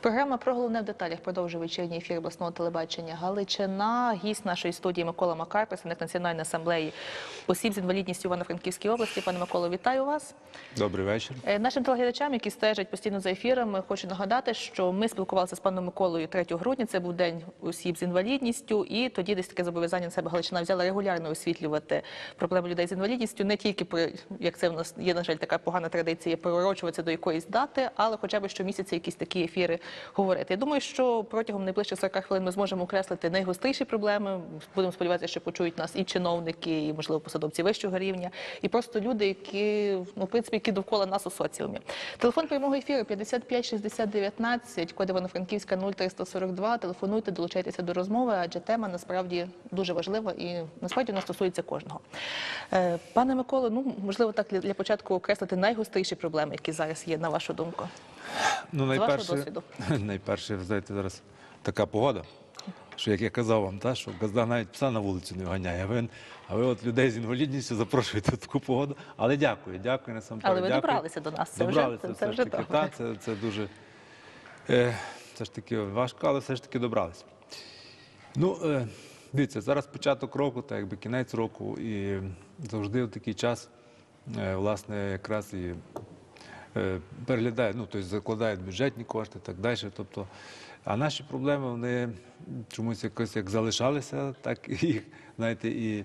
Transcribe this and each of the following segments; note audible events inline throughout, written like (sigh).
Програма про головне в деталях продовжує вечірній ефір обласного телебачення Галичина. Гість нашої студії Микола Макар, представник Національної асамблеї осіб з інвалідністю Івано-Франківській області. Пане Миколо, вітаю вас. Добрий вечір. Е, Нашим телеглядачам, які стежать постійно за ефірами, хочу нагадати, що ми спілкувалися з паном Миколою 3 грудня. Це був день осіб з інвалідністю, і тоді десь таке зобов'язання на себе Галичина взяла регулярно освітлювати проблеми людей з інвалідністю, не тільки про як це в нас є, на жаль, така погана традиція приурочуватися до якоїсь дати, але хоча б щомісяця якісь такі ефіри говорити. Я думаю, що протягом найближчих 40 хвилин ми зможемо окреслити найгостріші проблеми. Будемо сподіватися, що почують нас і чиновники, і можливо посадовці вищого рівня, і просто люди, які ну в принципі які довкола нас у соціумі. Телефон прямого ефіру 55 60 19, код Івано-Франківська 0342. Телефонуйте, долучайтеся до розмови, адже тема насправді дуже важлива і насправді вона стосується кожного. Е, Пане Миколо, ну можливо, так для початку окреслити найгостріші проблеми, які зараз є, на вашу думку. Ну, вашого найперше, досвіду. (laughs) найперше, ви знаєте, зараз така погода, що як я казав вам, та, що газда навіть пса на вулицю не вганяє. А ви, а ви от людей з інвалідністю запрошуєте в таку погоду. Але дякую, дякую насамперед. Але ви дякую. добралися до нас. Це вже Добралися, це, це все вже ж таки, та, це, це дуже е, це ж таки важко, але все ж таки добралися. Ну, е, дивіться, зараз початок року, так якби кінець року, і завжди в такий час, е, власне, якраз і е, переглядають, ну, тобто закладають бюджетні кошти так далі. Тобто, а наші проблеми, вони чомусь якось як залишалися, так і знаєте, і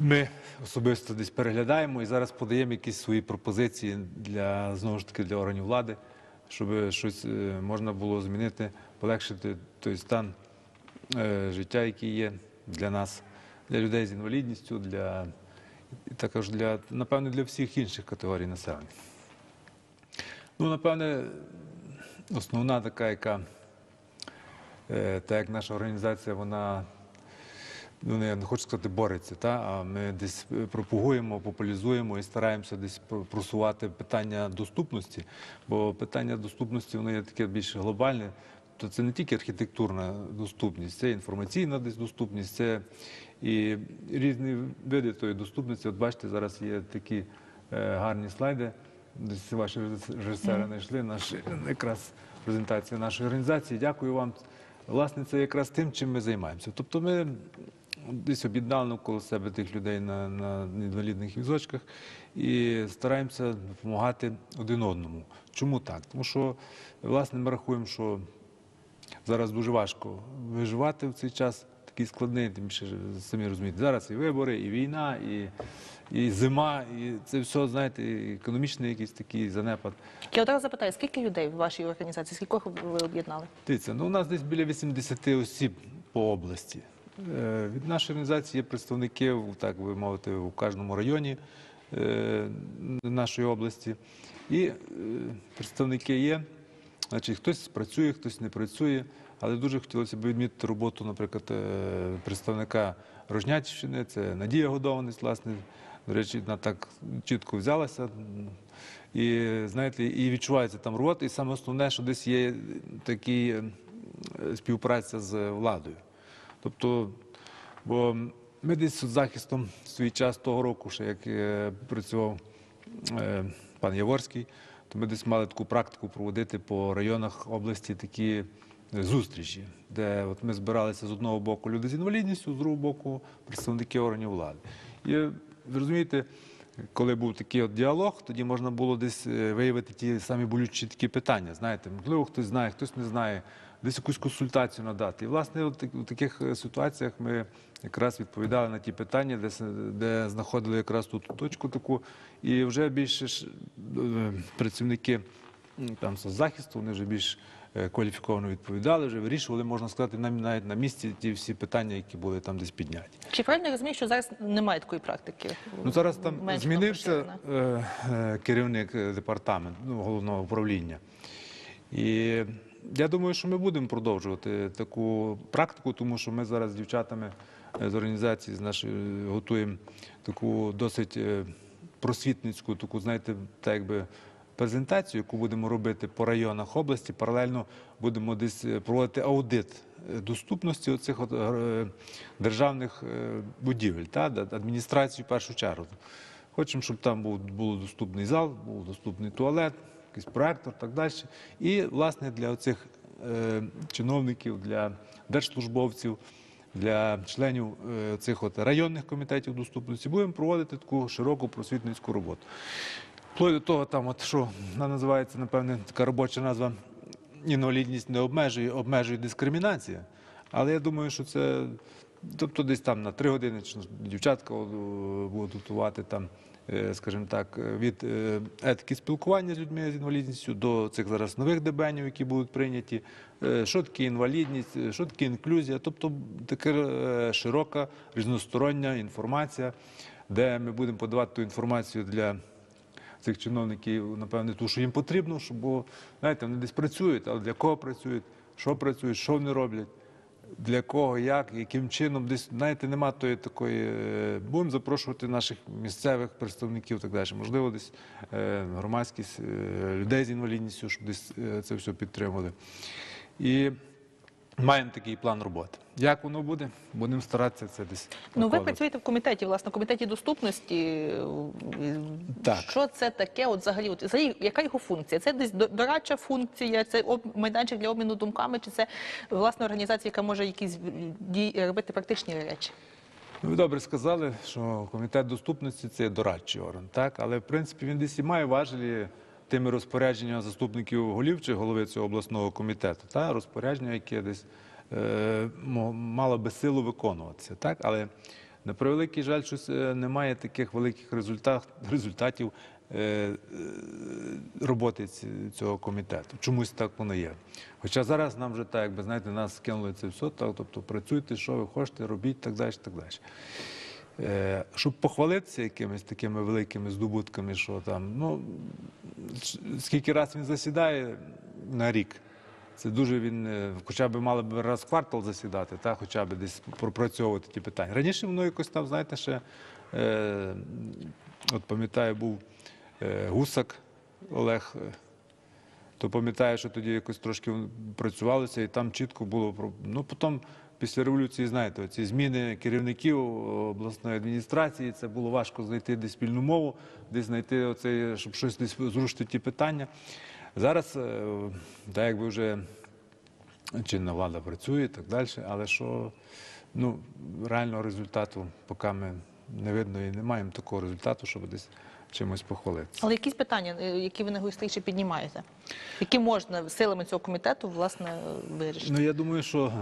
ми особисто десь переглядаємо і зараз подаємо якісь свої пропозиції для знову ж таки для органів влади, щоб щось е, можна було змінити, полегшити той стан е, життя, який є для нас, для людей з інвалідністю, для також для напевне для всіх інших категорій населення. Ну, напевне, основна така, яка е, так як наша організація, вона ну я не хочу сказати бореться, та а ми десь е, пропагуємо, популяризуємо і стараємося десь просувати питання доступності, бо питання доступності воно є таке більш глобальне. То це не тільки архітектурна доступність, це інформаційна десь доступність, це і різні види тої доступності. От бачите, зараз є такі е, гарні слайди. Десь ваші режисери знайшли наш якраз презентацію нашої організації. Дякую вам. Власне, це якраз тим, чим ми займаємося. Тобто ми десь об'єднали навколо себе тих людей на, на інвалідних візочках і стараємося допомагати один одному. Чому так? Тому що, власне, ми рахуємо, що зараз дуже важко виживати в цей час. Такий складний, тим більше самі розумієте. Зараз і вибори, і війна, і, і зима, і це все, знаєте, економічний якийсь такий занепад. Я одразу запитаю, скільки людей в вашій організації, скількох ви об'єднали? Дивіться, ну у нас десь біля 80 осіб по області. Е, Від нашої організації є представники, так ви мовите, у кожному районі е, нашої області. І е, представники є. Значить, хтось працює, хтось не працює. Але дуже хотілося б відмітити роботу, наприклад, е, представника Рожнятівщини, це Надія Годованець, власне. До речі, вона так чітко взялася. І знаєте, і відчувається там робота. І саме основне, що десь є такі е, співпраця з владою. Тобто, бо ми десь з захистом свій час того року, ще як е, працював пан Яворський, то ми десь мали таку практику проводити по районах області такі зустрічі, де от ми збиралися з одного боку люди з інвалідністю, з другого боку представники органів влади. І ви розумієте, коли був такий от діалог, тоді можна було десь е, виявити ті самі болючі такі питання. Знаєте, можливо, хтось знає, хтось не знає, десь якусь консультацію надати. І власне, у таких е, ситуаціях ми якраз відповідали на ті питання, де, де знаходили якраз ту точку таку, і вже більше е, працівники там соцзахисту, вони вже більш кваліфіковано відповідали, вже вирішували, можна сказати, навіть на місці ті всі питання, які були там десь підняті. Чи правильно я розумію, що зараз немає такої практики? Ну зараз там Менш змінився е, е, керівник е, департаменту ну, головного управління. І я думаю, що ми будемо продовжувати таку практику, тому що ми зараз з дівчатами е, з організації з нашої готуємо таку досить е, просвітницьку, таку, знаєте, так якби. Презентацію, яку будемо робити по районах області, паралельно будемо десь е, проводити аудит е, доступності оцих е, державних будівель, та, да, адміністрації в першу чергу. Хочемо, щоб там був, доступний зал, був доступний туалет, якийсь проектор, так далі. І власне для оцих чиновників, для держслужбовців, для членів цих районних комітетів доступності будемо проводити таку широку просвітницьку роботу. Вплоть до того, там, от що вона називається, напевне, така робоча назва інвалідність не обмежує, обмежує дискримінація. Але я думаю, що це тобто десь там на три години чи дівчатка будуть готувати там, е, скажімо так, від е, етики спілкування з людьми з інвалідністю до цих зараз нових дебенів, які будуть прийняті. Е, Що таке інвалідність, що таке інклюзія, тобто така широка різностороння інформація, де ми будемо подавати ту інформацію для цих чиновників, напевне, тому що їм потрібно, щоб бо, знаєте, вони десь працюють, але для кого працюють, що працюють, що вони роблять, для кого, як, яким чином, десь, знаєте, нема тої такої. е, Будемо запрошувати наших місцевих представників і так далі. Можливо, десь е, громадськість е, людей з інвалідністю, щоб десь це все підтримали. І маємо такий план роботи. Як воно буде? Будемо старатися це десь. Ну, ви працюєте в комітеті, власне, в комітеті доступності. Е, Так. Що це таке? От взагалі, от взагалі, яка його функція? Це десь дорадча функція, це об- майданчик для обміну думками, чи це власне організація, яка може якісь дій робити практичні речі? Ну, Ви добре сказали, що комітет доступності це дорадчий орган, так? Але в принципі він десь і має важелі тими розпорядженнями заступників голів чи голови цього обласного комітету, та розпорядження, яке десь е, мало би силу виконуватися, так? Але на превеликий жаль, щось е, немає таких великих результат, результатів е, роботи цього комітету. Чомусь так воно є. Хоча зараз нам вже так, якби знаєте, нас скинули це все, так, тобто працюйте, що ви хочете, робіть, так далі, так далі. Е, щоб похвалитися якимись такими великими здобутками, що там, ну скільки раз він засідає на рік. Це дуже він, е, хоча б мали б раз в квартал засідати, та хоча б десь пропрацьовувати ті питання. Раніше воно якось там, знаєте, ще е, от пам'ятаю, був е, гусак Олег. е, то пам'ятаю, що тоді якось трошки працювалося, і там чітко було ну потім. Після революції, знаєте, ці зміни керівників обласної адміністрації, це було важко знайти десь спільну мову, десь знайти оцей, щоб щось десь зрушити ті питання. Зараз, е, так якби вже чинна влада працює і так далі, але що ну, реального результату поки ми не видно і не маємо такого результату, щоб десь чимось похвалитися. Але якісь питання, е, які ви найгостріше піднімаєте, які можна силами цього комітету власне вирішити? Ну я думаю, що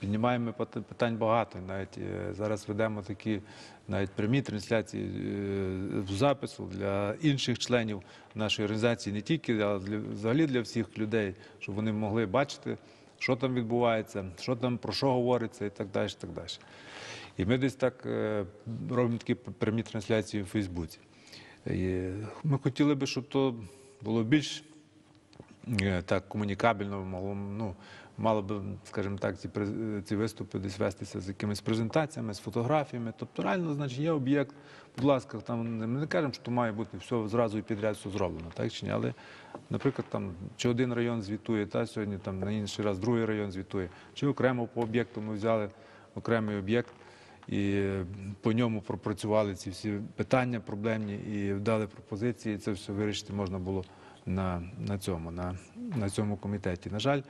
піднімаємо питань багато. Навіть е, зараз ведемо такі навіть прямі трансляції е, з запису для інших членів нашої організації, не тільки, а взагалі для всіх людей, щоб вони могли бачити, що там відбувається, що там про що говориться, і так далі. Так далі. і ми десь так е, робимо такі прямі трансляції у Фейсбуці. І Ми хотіли би, щоб то було більш так комунікабельно, ну, мало би, скажімо так, ці, ці виступи десь вестися з якимись презентаціями, з фотографіями. Тобто, реально, значить, є об'єкт, будь ласка, там ми не кажемо, що має бути все зразу і підряд все зроблено, так чи ні? Але, наприклад, там чи один район звітує, та сьогодні там на інший раз другий район звітує, чи окремо по об'єкту ми взяли окремий об'єкт. І по ньому пропрацювали ці всі питання проблемні і дали пропозиції. Це все вирішити можна було на, на цьому, на, на цьому комітеті. На жаль,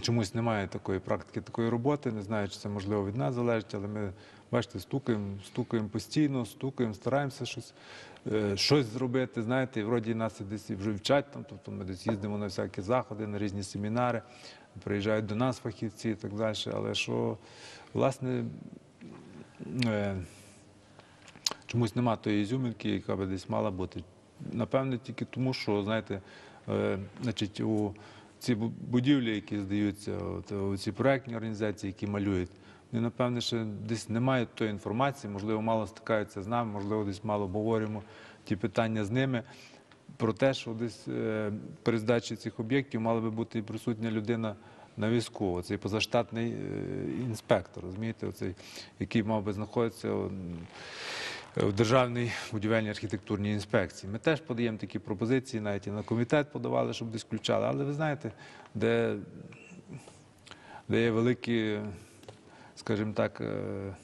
чомусь немає такої практики, такої роботи. Не знаю, чи це можливо від нас залежить, але ми, бачите, стукаємо, стукаємо постійно, стукаємо, стараємося щось, е, щось зробити. Знаєте, вроді нас десь вже вчать, там, тобто ми десь їздимо на всякі заходи, на різні семінари, приїжджають до нас фахівці і так далі. Але що, власне, е, чомусь нема тої ізюминки, яка би десь мала бути. Напевне, тільки тому, що, знаєте, е, значить, у ці будівлі, які здаються, от, у ці проектні організації, які малюють, вони, напевне, ще десь не мають тої інформації, можливо, мало стикаються з нами, можливо, десь мало обговорюємо ті питання з ними. Про те, що десь е, при здачі цих об'єктів мала би бути і присутня людина на візку, оцей позаштатний е, інспектор, розумієте, оцей, який мав би знаходитися в Державній будівельній архітектурній інспекції. Ми теж подаємо такі пропозиції, навіть і на комітет подавали, щоб десь включали. Але ви знаєте, де, де є великі, скажімо так, е,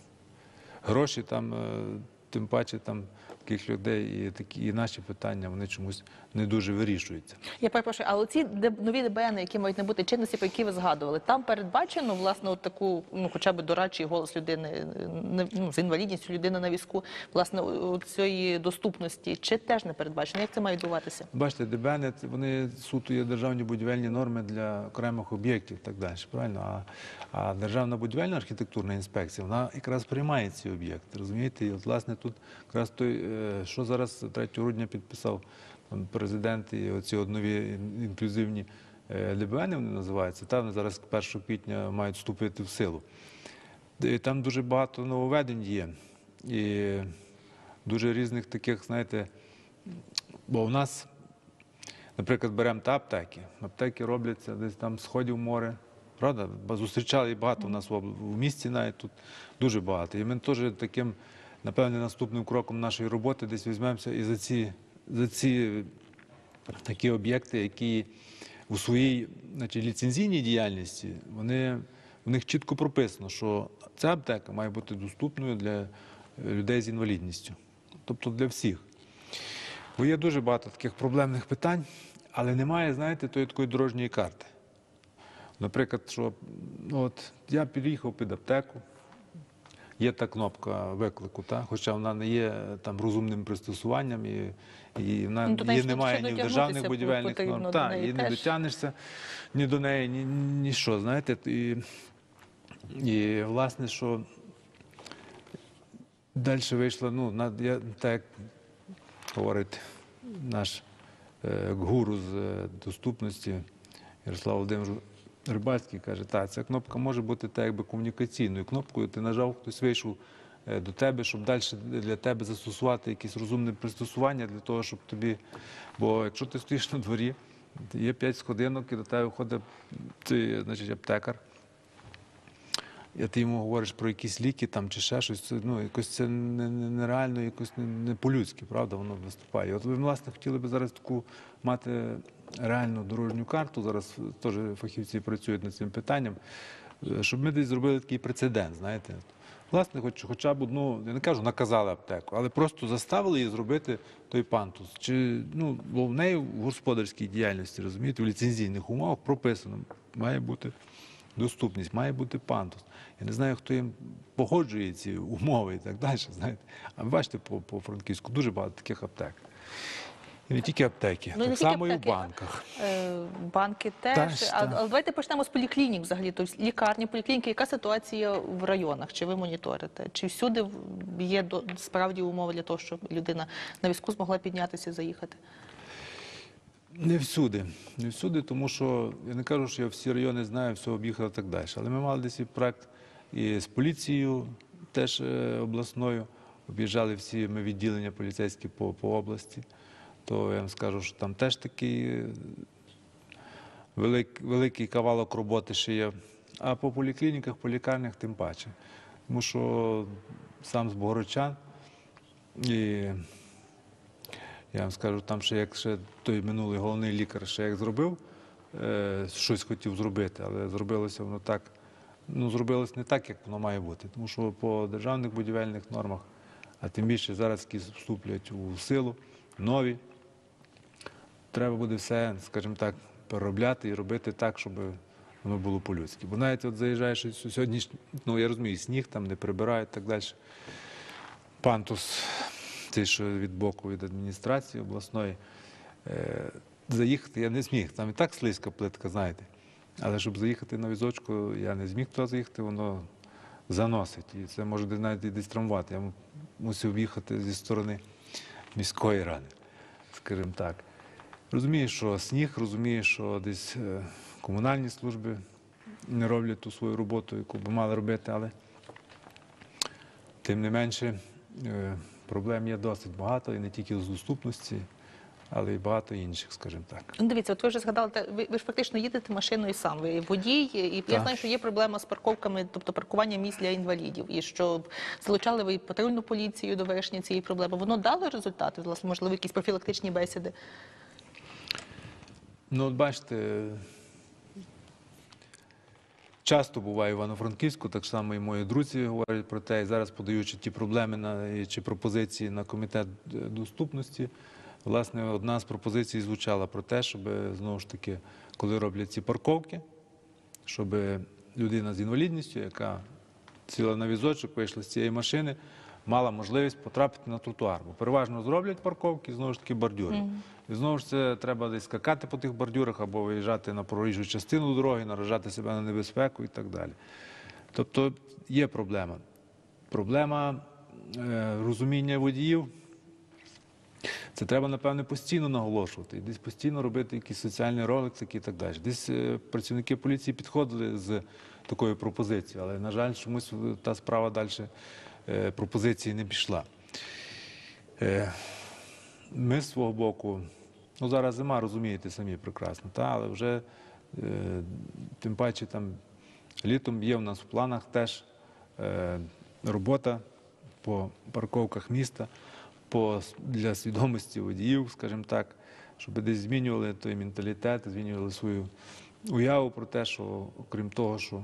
гроші, там, е, тим паче там таких людей, і такі і наші питання вони чомусь не дуже вирішуються. Я перепрошую, але ці нові ДБН, які мають набути чинності, про які ви згадували, там передбачено власне от таку, ну хоча б дорадчий голос людини не- ну, з інвалідністю, людина на візку, власне, цієї доступності, чи теж не передбачено? Як це має відбуватися? Бачите, ДБН вони суто є державні будівельні норми для окремих об'єктів так далі. Правильно? А, а державна будівельна архітектурна інспекція вона якраз приймає ці об'єкти. Розумієте? І от власне тут якраз той, е, що зараз 3 грудня підписав президент і оці от нові інклюзивні е, ДБН вони називаються. Та вони зараз 1 квітня мають вступити в силу. Там дуже багато нововведень є. І дуже різних таких, знаєте, бо в нас Наприклад, беремо та аптеки. Аптеки робляться десь там сходів море. Правда? Зустрічали і багато в нас в місті навіть тут дуже багато. І ми теж таким, напевне, наступним кроком нашої роботи десь візьмемося і за ці, за ці такі об'єкти, які у своїй значить, ліцензійній діяльності, вони, в них чітко прописано, що ця аптека має бути доступною для е, людей з інвалідністю. Тобто для всіх. Бо є дуже багато таких проблемних питань, але немає, знаєте, тої такої дорожньої карти. Наприклад, що ну, от я під'їхав під аптеку, є та кнопка виклику, та? хоча вона не є там розумним пристосуванням і, і вона Ну, її немає ні в державних будівельних норм. Так, і не дотягнешся ні до неї, ні, ні що, знаєте. І, і власне, що далі вийшло, ну, на, я, так як говорить наш е, гуру з е, доступності Ярослав Володимирович Рибальський, каже, так, ця кнопка може бути так, якби комунікаційною кнопкою. Ти нажав, хтось вийшов е, до тебе, щоб далі для тебе застосувати якісь розумні пристосування для того, щоб тобі. Бо якщо ти стоїш на дворі, є п'ять сходинок, і до тебе виходить ти, аптекар. І ти йому говориш про якісь ліки там чи ще щось, це, ну, якось це не- не- нереально, якось не, по-людськи, правда, воно виступає. От ви, власне, хотіли би зараз таку мати реальну дорожню карту, зараз теж фахівці працюють над цим питанням, е, щоб ми десь зробили такий прецедент, знаєте. Власне, хоч, хоча б одну, я не кажу, наказали аптеку, але просто заставили її зробити той пантус. Чи, ну, бо в неї в господарській діяльності, розумієте, в ліцензійних умовах прописано, має бути доступність, має бути пантус. Я не знаю, хто їм погоджує ці умови і так далі. Знаєте. А ви бачите, по, по Франківську дуже багато таких аптек. І не тільки аптеки, Ну, так само і в банках. Е, Банки теж. Теж, а, але давайте почнемо з поліклінік взагалі. Тобто лікарні, поліклініки. Яка ситуація в районах? Чи ви моніторите? Чи всюди є до- справді умови для того, щоб людина на візку змогла піднятися і заїхати? Не всюди. Не всюди, тому що я не кажу, що я всі райони знаю, все об'їхав і так далі. Але ми мали десь і проект і з поліцією, теж е, обласною. Об'їжджали всі ми відділення поліцейські по, по області. То я вам скажу, що там теж такий е, велик, великий кавалок роботи ще є. А по поліклініках, по лікарнях тим паче. Тому що сам з Богородчан і я вам скажу, там ще як ще той минулий головний лікар ще як зробив, е, щось хотів зробити, але зробилося воно так. Ну, зробилось не так, як воно має бути. Тому що по державних будівельних нормах, а тим більше зараз, які вступлять у силу, нові, треба буде все, скажімо так, переробляти і робити так, щоб воно було по-людськи. Бо навіть от заїжджаєш сьогодні, ну я розумію, сніг там не прибирають і так далі. Пантус, цей, що від боку від адміністрації обласної, е, заїхати я не зміг. Там і так слизька плитка, знаєте. Але щоб заїхати на візочку, я не зміг туди заїхати, воно заносить. І це може навіть і десь травмувати. Я мусив їхати зі сторони міської ради, скажімо так. Розумію, що сніг, розумію, що десь е, комунальні служби не роблять ту свою роботу, яку б мали робити, але тим не менше е, проблем є досить багато, і не тільки з доступності, але й багато інших, скажімо так. Ну, дивіться, от ви вже згадали, ви, ви ж фактично їдете машиною сам. Ви водій, і я Так. знаю, що є проблема з парковками, тобто паркування місць для інвалідів. І що залучали ви і патрульну поліцію до вирішення цієї проблеми. Воно дало результати, власне, можливо, якісь профілактичні бесіди. Ну, от бачите, часто буваю в Івано-Франківську, так само і мої друзі говорять про те, і зараз подаючи ті проблеми на, чи пропозиції на комітет е, доступності. Власне, одна з пропозицій звучала про те, щоб знову ж таки, коли роблять ці парковки, щоб людина з інвалідністю, яка сіла на візочок, вийшла з цієї машини, мала можливість потрапити на тротуар. Бо переважно зроблять парковки, знову ж таки, бордюри. І знову ж це треба десь скакати по тих бордюрах або виїжджати на проїжджу частину дороги, наражати себе на небезпеку і так далі. Тобто є проблема. Проблема е, розуміння водіїв. Це треба, напевне, постійно наголошувати, і десь постійно робити якийсь соціальний ролик такий і так далі. Десь е, працівники поліції підходили з такою пропозицією, але, на жаль, чомусь та справа далі е, пропозиції не пішла. Е, Ми з свого боку, ну зараз зима, розумієте самі прекрасно, та, але вже е, тим паче там літом є в нас в планах теж е, робота по парковках міста, по, для свідомості водіїв, скажімо так, щоб десь змінювали той менталітет, змінювали свою уяву про те, що окрім того, що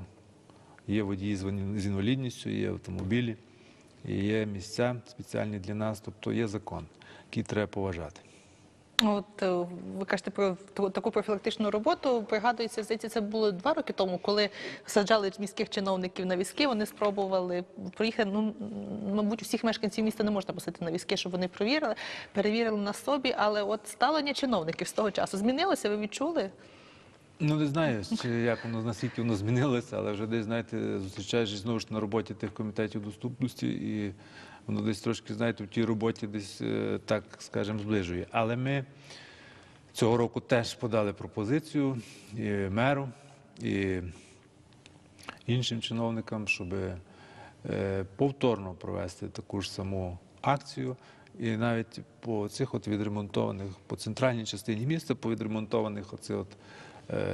є водії з інвалідністю, є автомобілі, є місця спеціальні для нас, тобто є закон, який треба поважати. От е, ви кажете про таку профілактичну роботу. Пригадується, здається, це було два роки тому, коли саджали міських чиновників на візки. Вони спробували проїхати. Ну мабуть, усіх мешканців міста не можна посадити на візки, щоб вони провірили, перевірили на собі. Але от ставлення чиновників з того часу змінилося. Ви відчули? Ну, не знаю, (laughs) чи як воно наскільки воно змінилося, але вже десь, знаєте, зустрічаєшся знову ж на роботі тих комітетів доступності, і воно десь трошки, знаєте, в тій роботі десь е, так, скажемо, зближує. Але ми цього року теж подали пропозицію і меру, і іншим чиновникам, щоб е, повторно провести таку ж саму акцію. І навіть по цих от відремонтованих, по центральній частині міста, по відремонтованих оце от,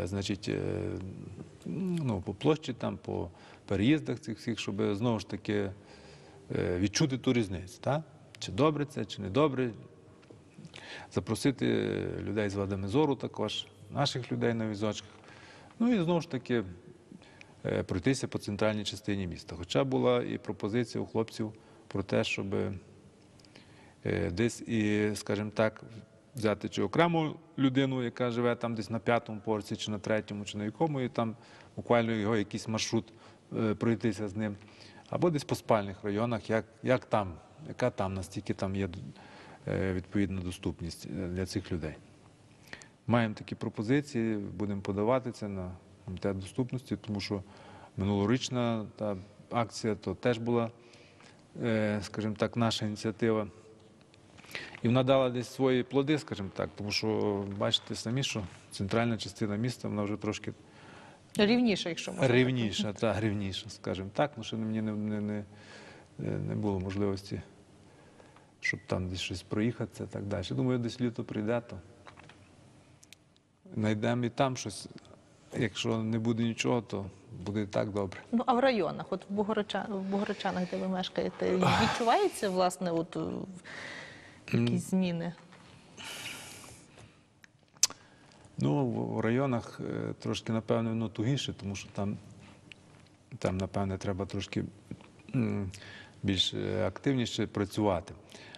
значить, е, ну, по площі, там, по переїздах цих всіх, щоб знову ж таки е, відчути ту різницю. Та? Чи добре це, чи не добре. Запросити людей з вадами зору також, наших людей на візочках. Ну і знову ж таки е, пройтися по центральній частині міста. Хоча була і пропозиція у хлопців про те, щоб е, десь і, скажімо так, взяти чи окрему людину, яка живе там десь на п'ятому поверсі, чи на третьому, чи на якому, і там буквально його якийсь маршрут е, пройтися з ним. Або десь по спальних районах, як, як там, яка там, настільки там є е, відповідна доступність е, для цих людей. Маємо такі пропозиції, будемо подавати це на комітет доступності, тому що минулорічна та акція то теж була, скажімо так, наша ініціатива. І вона дала десь свої плоди, скажімо так, тому що бачите самі, що центральна частина міста вона вже трошки Рівніше, якщо можна. рівніша, та рівніша, скажімо так, ну що мені не, не, не, не було можливості, щоб там десь щось проїхати і так далі. Думаю, десь літо прийде, то знайдемо і там щось. Якщо не буде нічого, то буде і так добре. Ну а в районах, от в Богородчанах, де ви мешкаєте, (sighs) відчувається власне от якісь зміни? Ну, в районах е, трошки, напевно, воно тугіше, тому що там, там напевне, треба трошки більш е, активніше працювати.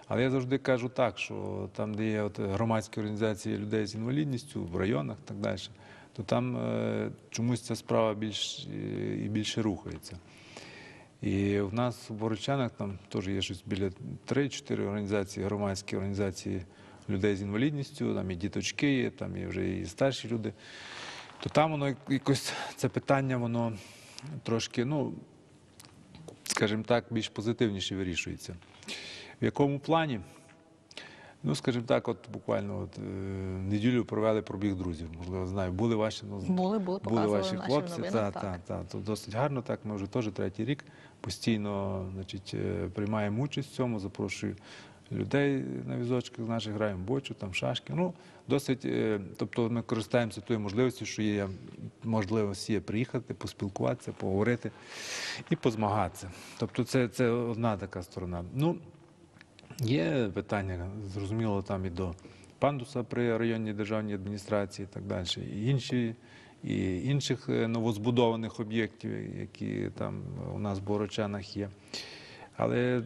Але я завжди кажу так, що там, де є от громадські організації людей з інвалідністю, в районах і так далі, то там е, чомусь ця справа більш і більше рухається. І в нас в Борочанах там теж є щось біля 3-4 організації, громадські організації людей з інвалідністю, там і діточки є, там і вже і старші люди. То там воно якось це питання, воно трошки, ну, скажімо так, більш позитивніше вирішується. В якому плані? Ну, скажімо так, от буквально от, е, неділю провели пробіг друзів. Можливо, знаю, були ваші ну, Були, були, були ваші наші хлопці. новини, та, так. та, та, то досить гарно так. Ми вже теж третій рік постійно значить, е, приймаємо участь в цьому, запрошую людей на візочках наших граємо бочу, там шашки. Ну, досить, е, тобто ми користуємося тою можливістю, що є можливість є приїхати, поспілкуватися, поговорити і позмагатися. Тобто це, це одна така сторона. Ну, Є питання, зрозуміло, там і до пандуса при районній державній адміністрації і так далі, і інші, і інших е, новозбудованих об'єктів, які там у нас в Борочанах є. Але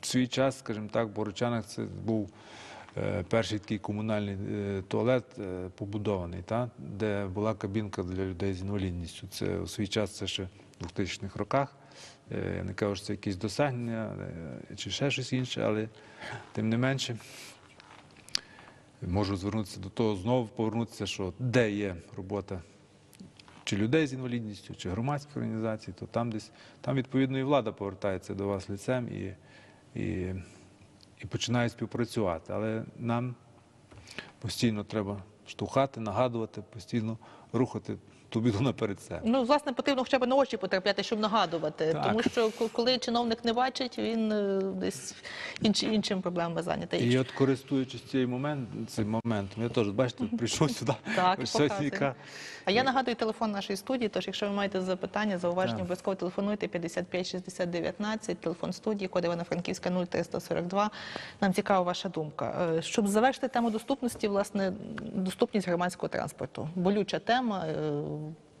в свій час, скажімо так, в Борочанах це був е, перший такий комунальний е, туалет побудований, та, де була кабінка для людей з інвалідністю. Це у свій час, це ще в 2000-х роках. Е, не кажу, що це якісь досягнення е, чи ще щось інше, але тим не менше. Можу звернутися до того, знову повернутися, що де є робота чи людей з інвалідністю, чи громадських організацій, то там десь там відповідно і влада повертається до вас лицем і, і, і починає співпрацювати. Але нам постійно треба штовхати, нагадувати, постійно рухати ту біду наперед себе. Ну, власне, потрібно хоча б на очі потрапляти, щоб нагадувати. Так. Тому що коли чиновник не бачить, він е, десь інш, іншим проблемами зайнятий. І от користуючись цим момент, цим моментом, я теж бачите, прийшов сюди. Так, яка- А я нагадую телефон нашої студії. Тож, якщо ви маєте запитання, зауваження, Так. обов'язково телефонуйте 55 60 19, телефон студії, код Івано-Франківська 0342. Нам цікава ваша думка. Е, Щоб завершити тему доступності, власне, доступність громадського транспорту. Болюча тема.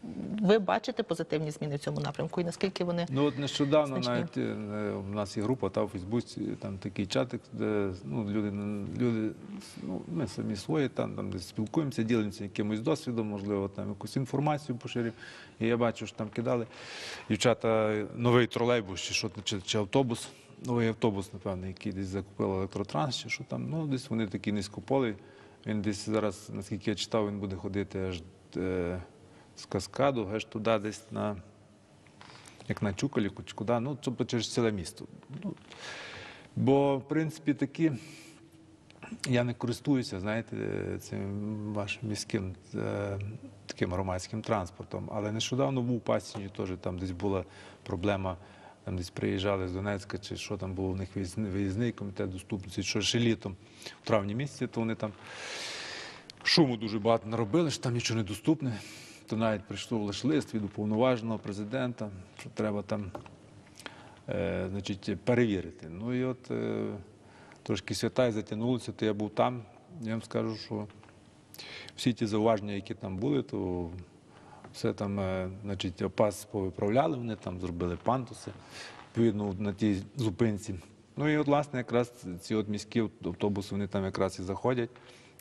Е, Ви бачите позитивні зміни в цьому напрямку, і наскільки вони Ну от нещодавно Значні. навіть е, у нас є група та у Фейсбуці, там такий чатик, де ну, люди, люди ну, ми самі свої там, там десь спілкуємося, ділимося якимось досвідом, можливо, там якусь інформацію поширюємо. І я бачу, що там кидали дівчата новий тролейбус чи, що, чи, чи автобус, новий автобус, напевно, який десь закупили електротранс, чи що там. Ну, десь вони такі низькополі. Він десь зараз, наскільки я читав, він буде ходити аж е, з каскаду, аж туди десь на як на Чуколіку, чи куди, ну, тобто через ціле місто. Ну, бо, в принципі, такі, я не користуюся, знаєте, цим вашим міським е, таким громадським транспортом. Але нещодавно був у Пасічні, теж там десь була проблема, там десь приїжджали з Донецька, чи що там був у них виїзний, комітет доступності, що ще літом, в травні місяці, то вони там шуму дуже багато наробили, що там нічого не доступне. То навіть прийшов лише лист від уповноваженого президента, що треба там е, значить, перевірити. Ну і от е, трошки свята і затягнулося, то я був там. Я вам скажу, що всі ті зауваження, які там були, то все там, е, значить, опас повиправляли, вони там зробили пантуси, відповідно, на тій зупинці. Ну і от, власне, якраз ці от міські автобуси, вони там якраз і заходять.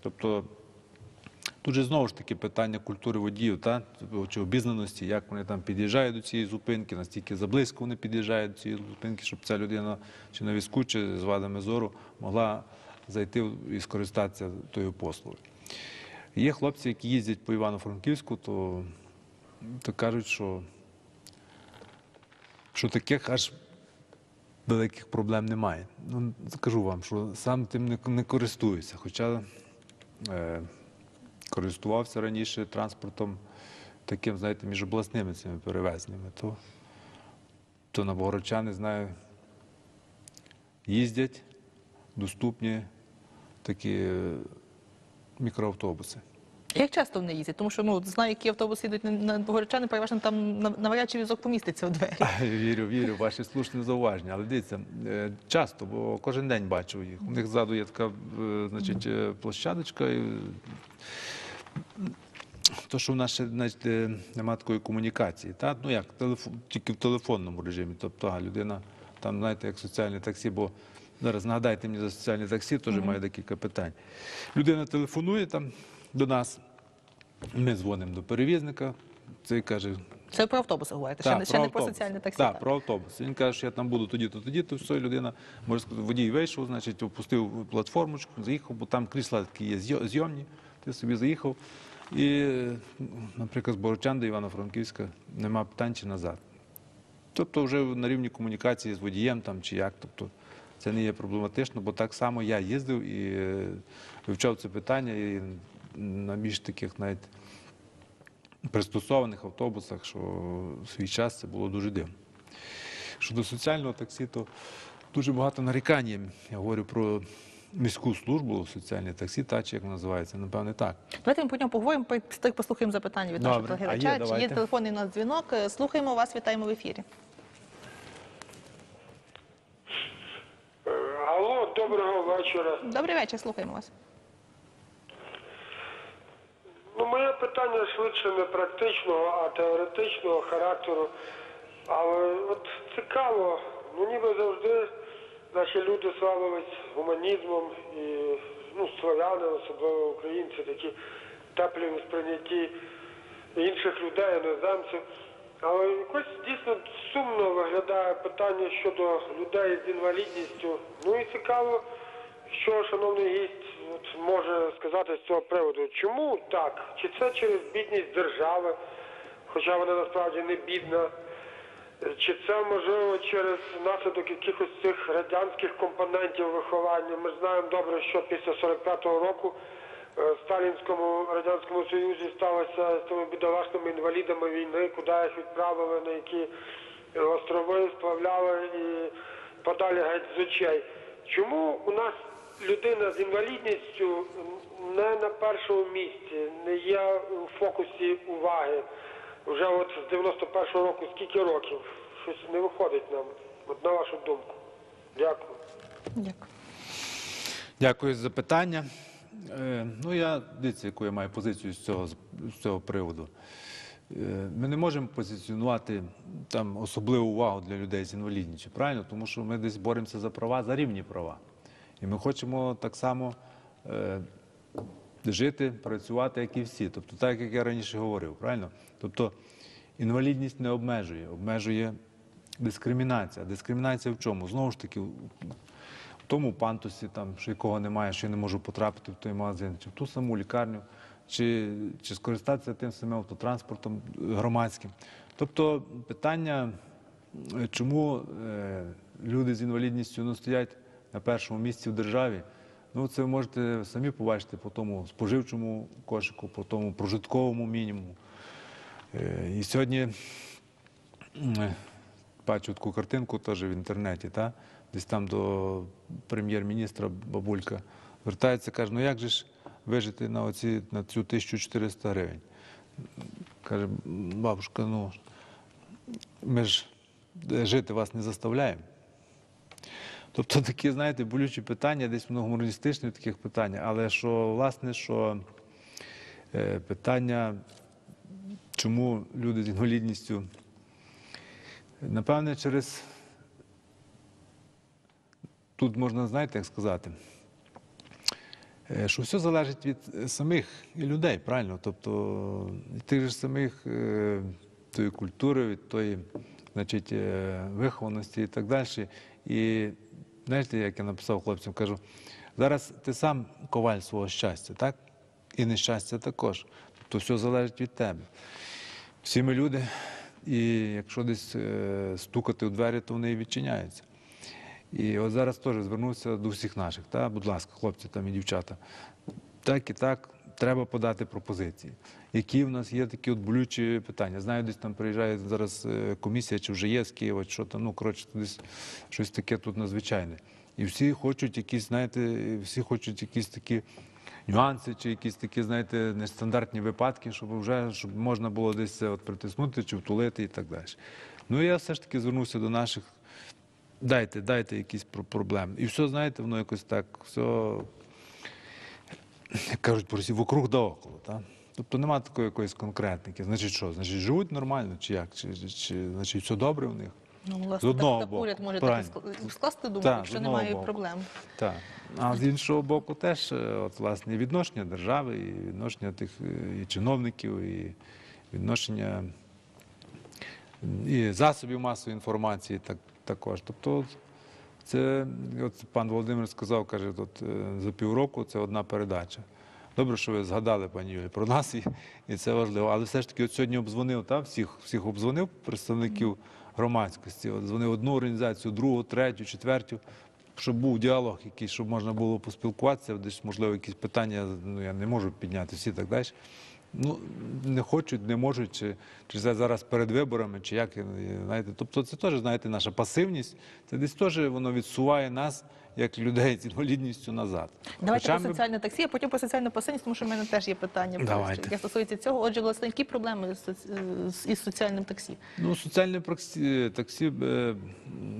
Тобто Тут же знову ж таки питання культури водіїв, та? чи обізнаності, як вони там під'їжджають до цієї зупинки, настільки заблизько вони під'їжджають до цієї зупинки, щоб ця людина чи на візку, чи з вадами зору могла зайти і скористатися тою послугою. Є хлопці, які їздять по Івано-Франківську, то, то кажуть, що, що таких аж великих проблем немає. Ну, скажу вам, що сам тим не, не користуюся, хоча. Е, користувався раніше транспортом таким, знаєте, між обласними цими перевезеннями, то, то на Богородчани, знаю, їздять доступні такі е, мікроавтобуси. Як часто вони їздять? Тому що ну знаю, які автобуси йдуть на- на переважно там нав- навряд чи візок поміститься у двері. (laughs) Вірю, вірю, ваші слушне зауваження. Але дивіться, е, часто, бо кожен день бачу їх. У них ззаду є така е, значить, е, площадочка. І... То, що в нас ще немає такої комунікації. Та? Ну як, телефон, тільки в телефонному режимі. Тобто а, людина, там, знаєте, як соціальне таксі, бо зараз нагадайте мені за соціальне таксі, теж маю декілька питань. Людина телефонує там до нас, ми дзвонимо до перевізника, цей каже, Це про автобуси говорите, ще, не, ще не про соціальне таксі. Так, так. про автобус. Він каже, що я там буду тоді-то, тоді-то, все, людина, може сказати, водій вийшов, значить, опустив платформочку, заїхав, бо там крісла такі є зйомні, ти собі заїхав. І, наприклад, з Борочан до Івано-Франківська нема питань чи назад. Тобто вже на рівні комунікації з водієм там чи як. Тобто це не є проблематично, бо так само я їздив і е, вивчав це питання, і на більш таких навіть пристосованих автобусах, що в свій час це було дуже дивно. Щодо соціального таксі, то дуже багато нарікань є. Я говорю про міську службу соціальне таксі, та чи як називається, напевне так. Давайте ми по ньому поговоримо, послухаємо запитання від нашого Добре. телеглядача. Чи є телефонний у нас дзвінок? Е, Слухаємо вас, вітаємо в ефірі. Е, Алло, доброго вечора. Добрий вечір, слухаємо вас. Ну, Ну, моє питання швидше не практичного, а теоретичного характеру. Але от цікаво, ну ніби завжди наші люди славились гуманізмом і ну, славяни, особливо українці, такі теплі у сприйнятті інших людей, іноземців. Але якось дійсно сумно виглядає питання щодо людей з інвалідністю. Ну і цікаво, що шановний гість може сказати з цього приводу. Чому так? Чи це через бідність держави, хоча вона насправді не бідна? Чи це можливо через наслідок якихось цих радянських компонентів виховання? Ми знаємо добре, що після 45-го року е, в Сталінському радянському союзі сталося з тими бідолашними інвалідами війни, куди їх відправили, на які е, острови сплавляли і подалі геть з очей. Чому у нас людина з інвалідністю не на першому місці, не є у фокусі уваги? Вже от з 91-го року скільки років? Щось не виходить нам. От на вашу думку. Дякую. Дякую. Дякую за питання. Е, ну, я дивіться, яку я маю позицію з цього, з цього приводу. Е, ми не можемо позиціонувати там особливу увагу для людей з інвалідністю, правильно? Тому що ми десь боремося за права, за рівні права. І ми хочемо так само е, жити, працювати, як і всі. Тобто, так, як я раніше говорив, правильно? Тобто інвалідність не обмежує, обмежує дискримінація. Дискримінація в чому? Знову ж таки, в тому пантусі, там, що якого немає, що я не можу потрапити в той магазин, чи в ту саму лікарню, чи, чи скористатися тим самим автотранспортом громадським. Тобто питання, чому е, люди з інвалідністю не стоять на першому місці в державі, ну це ви можете самі побачити по тому споживчому кошику, по тому прожитковому мінімуму. Е, І сьогодні бачу таку картинку теж в інтернеті, та? десь там до прем'єр-міністра бабулька звертається, каже, ну як же ж вижити на, оці, на цю 1400 гривень? Каже, бабушка, ну ми ж е, жити вас не заставляємо. Тобто такі, знаєте, болючі питання, десь воно гумористичне таких питання, але що, власне, що е, питання, чому люди з інвалідністю, напевне, через тут можна, знаєте, як сказати, е, що все залежить від самих людей, правильно? Тобто від тих же самих е, тої культури, від тої значить, вихованості і так далі. І знаєте, як я написав хлопцям, кажу, зараз ти сам коваль свого щастя, так? І нещастя також. Тобто все залежить від тебе. Всі ми люди, і якщо десь е, стукати у двері, то вони і відчиняються. І от зараз теж звернувся до всіх наших, так, будь ласка, хлопці там і дівчата. Так і так, треба подати пропозиції. Які в нас є такі от болючі питання? Знаю, десь там приїжджає зараз е, комісія, чи вже є з Києва, чи що там, ну коротше, десь щось таке тут надзвичайне. І всі хочуть якісь, знаєте, всі хочуть якісь такі нюанси, чи якісь такі, знаєте, нестандартні випадки, щоб вже щоб можна було десь от притиснути чи втулити і так далі. Ну я все ж таки звернувся до наших Дайте, дайте якісь проблеми. І все, знаєте, воно якось так, все, як кажуть по Росії, вокруг да около. Та? Тобто немає такої якоїсь конкретники. Значить, що? Значить, живуть нормально, чи як? Чи, чи, чи значить, все добре у них? Ну, З власне, одного так, боку, уряд може правильно. так скласти думку, Так, якщо немає боку. проблем. Так. А з іншого боку, теж е, от, власне, і відношення держави, і відношення тих е, і чиновників, і відношення і засобів масової інформації так, також. Тобто, це, от пан Володимир сказав, каже, от, е, за півроку це одна передача. Добре, що ви згадали, пані Юлі, про нас, і, і це важливо. Але все ж таки, от сьогодні обдзвонив, та, всіх, всіх обдзвонив представників громадськості. От дзвонив одну організацію, другу, третю, четверту, щоб був діалог якийсь, щоб можна було поспілкуватися, десь, можливо, якісь питання, ну я не можу підняти всі так далі. Ну, не хочуть, не можуть, чи, чи це зараз перед виборами, чи як, знаєте. Тобто це теж, знаєте, наша пасивність, це десь теж воно відсуває нас, як людей з інвалідністю назад. Давайте Хоча про ми- соціальне таксі, а потім про соціальну посильність, тому що в мене теж є питання, Давайте. яке стосується цього. Отже, власне, які проблеми з, із соціальним таксі? Ну, соціальне проксі- таксі, е,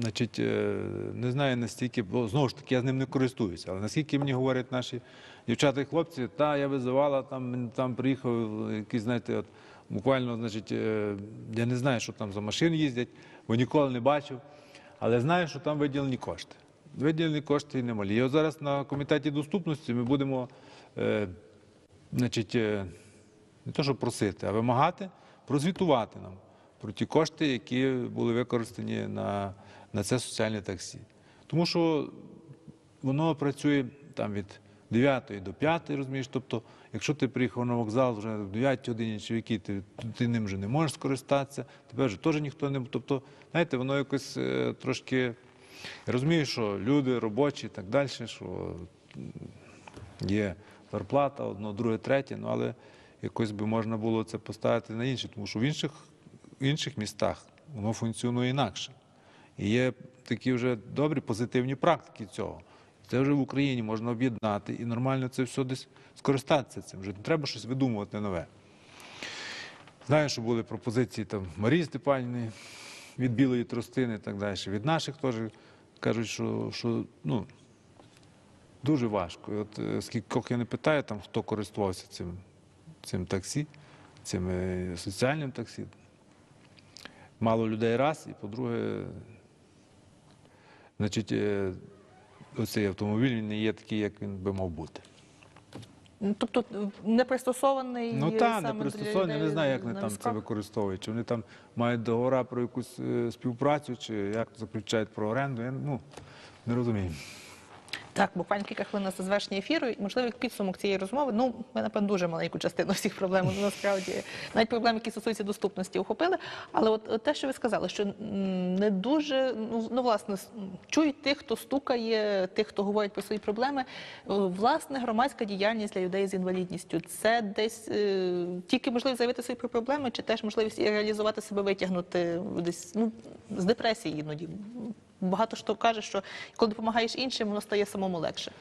значить, е, не знаю настільки, бо знову ж таки я з ним не користуюся, але наскільки мені говорять наші дівчата і хлопці, та я визивала, там, там приїхав якийсь, знаєте, от, буквально, значить, е, я не знаю, що там за машини їздять, бо ніколи не бачив, але знаю, що там виділені кошти. Виділені кошти немалі. І от зараз на комітеті доступності ми будемо е, е, не то, що просити, а вимагати, прозвітувати нам про ті кошти, які були використані на, це соціальне таксі. Тому що воно працює від 9 до 5, розумієш. Тобто, якщо ти приїхав на вокзал вже в 9 годині чи в якій, ти ним вже не можеш скористатися, тебе вже теж ніхто не. Тобто, знаєте, воно якось е, трошки. Я розумію, що люди робочі і так далі, що є зарплата, одно, друге, третє, ну але якось би можна було це поставити на інше, тому що в інших, інших містах воно функціонує інакше. І є такі вже добрі позитивні практики цього. Це вже в Україні можна об'єднати і нормально це все десь скористатися цим. Вже не треба щось видумувати нове. Знаю, що були пропозиції там Марії Степанівни від білої тростини і так далі. Від наших теж кажуть, що, що ну, дуже важко. І от е, скільки я не питаю, там, хто користувався цим, цим таксі, цим е, соціальним таксі. Мало людей раз, і по-друге, значить, е, оцей автомобіль він не є такий, як він би мав бути. Ну, Тобто не пристосований Ну так, саме не пристосований, я не знаю, як вони там це використовують. Чи вони там мають договори про якусь е, співпрацю, чи як заключають про оренду, я ну, не розумію. Так, буквально кілька хвилин на завершення ефіру. І, Можливо, як підсумок цієї розмови. Ну, ми, напевно, дуже маленьку частину всіх проблем насправді, навіть проблем, які стосуються доступності, охопили. Але от те, що ви сказали, що не дуже ну, ну власне чують тих, хто стукає, тих, хто говорить про свої проблеми. Е, Власне, громадська діяльність для людей з інвалідністю це десь е, тільки можливість заявити свої про проблеми, чи теж можливість і реалізувати себе, витягнути десь ну, з депресії іноді. Багато хто каже, що коли допомагаєш іншим, воно стає самому легше.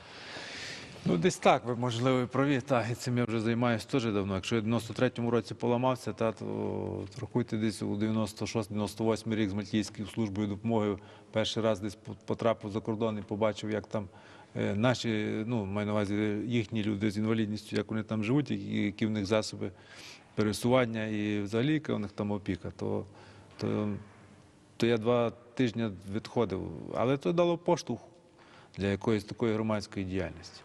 Ну, десь так, ви можливо і праві. Так, і цим я вже займаюся теж давно. Якщо я в 93-му році поламався, та, то рахуйте десь у 96-98 рік з Мальтійською службою допомоги перший раз десь потрапив за кордон і побачив, як там е, наші, ну, маю на увазі їхні люди з інвалідністю, як вони там живуть, які в них засоби пересування і взагалі яка у них там опіка, то, то, то я два тижні відходив. Але то дало поштовх для якоїсь такої громадської діяльності.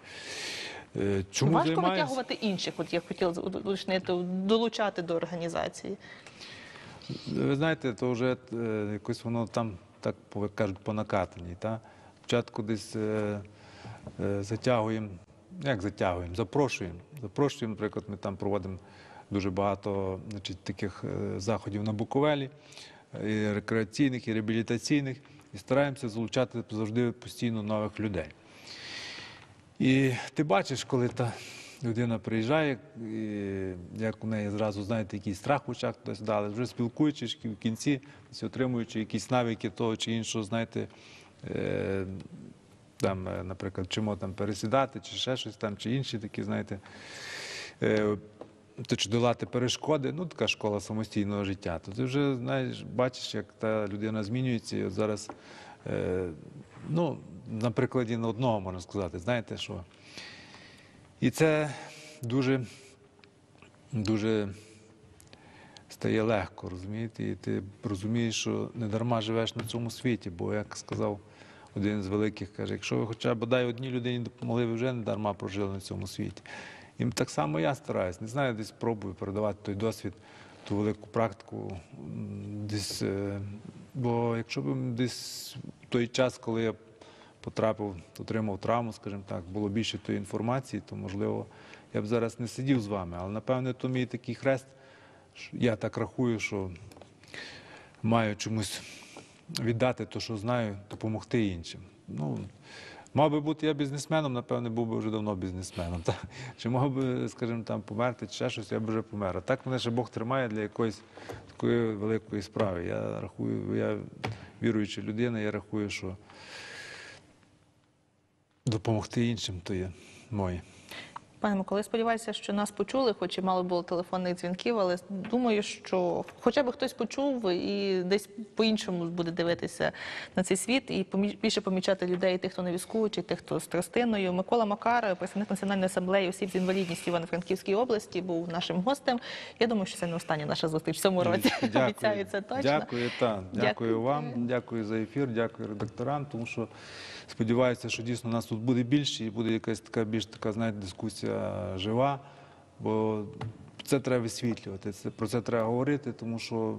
Е, Чому Важко займаюся? витягувати інших, от я хотіла уточнити, долучати до організації. Ви знаєте, то вже е, якось воно там, так як кажуть, по накатаній. Та? Спочатку десь е, е, затягуємо, як затягуємо, запрошуємо. Запрошуємо, наприклад, ми там проводимо дуже багато значить, таких е, заходів на Буковелі, е, і рекреаційних, і реабілітаційних, і стараємося залучати завжди постійно нових людей. І ти бачиш, коли та людина приїжджає, як у неї зразу, знаєте, якийсь страх в очах хтось дали, вже спілкуючись в кінці, отримуючи якісь навики того чи іншого, знаєте, е, там, е, наприклад, чому там пересідати, чи ще щось там, чи інші такі, знаєте, то чи долати перешкоди, ну така школа самостійного життя. То ти вже знаєш, бачиш, як та людина змінюється. І от зараз, е, ну, на прикладі на одного можна сказати, знаєте, що. І це дуже, дуже стає легко, розумієте? І ти розумієш, що не дарма живеш на цьому світі, бо, як сказав один з великих, каже, якщо ви хоча б бодай одній людині допомогли, ви вже не дарма прожили на цьому світі. І так само я стараюсь, не знаю, десь пробую передавати той досвід, ту велику практику. Десь, е, бо якщо б десь в той час, коли я потрапив, отримав травму, скажімо так, було більше тої інформації, то можливо я б зараз не сидів з вами. Але напевне, то мій такий хрест. Я так рахую, що маю чомусь віддати те, що знаю, допомогти іншим. Ну, мав би бути я бізнесменом, напевне, був би вже давно бізнесменом. Так? Чи мав би, скажімо, там померти, чи ще щось, я б вже помер. А так мене ще Бог тримає для якоїсь такої великої справи. Я рахую, я віруюча людина, я рахую, що допомогти іншим то є моє. Пане Миколо, я сподіваюся, що нас почули, хоч і мало було телефонних дзвінків, але думаю, що хоча б хтось почув і десь по-іншому буде дивитися на цей світ і більше помічати людей, тих, хто не військовуючий, тих, хто з тростиною. Микола Макар, представник Національної асамблеї осіб з інвалідністю Івано-Франківській області, був нашим гостем. Я думаю, що це не остання наша зустріч в цьому році. (laughs) Обіцяю це точно. Дякую, та, дякую, Дякую. вам, дякую за ефір, дякую редакторам, тому що сподіваюся, що дійсно нас тут буде більше і буде якась така більш така, знаєте, дискусія жива, бо це треба висвітлювати, це, про це треба говорити, тому що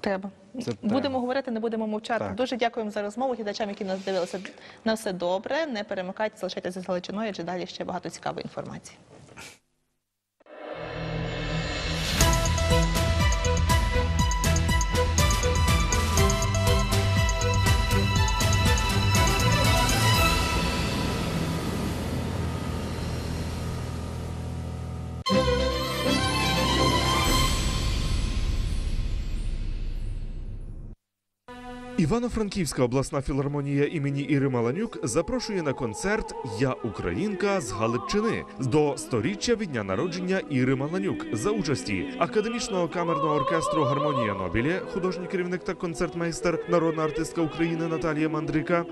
Треба. Це будемо треба. говорити, не будемо мовчати. Так. Дуже дякуємо за розмову. Глядачам, які нас дивилися на все добре. Не перемикайте, залишайтеся з Галичиною, адже далі ще багато цікавої інформації. Івано-Франківська обласна філармонія імені Іри Маланюк запрошує на концерт Я Українка з Галичини. До сторіччя від дня народження Іри Маланюк. За участі академічного камерного оркестру Гармонія Нобілі, художній керівник та концертмейстер, народна артистка України Наталія Мандрика,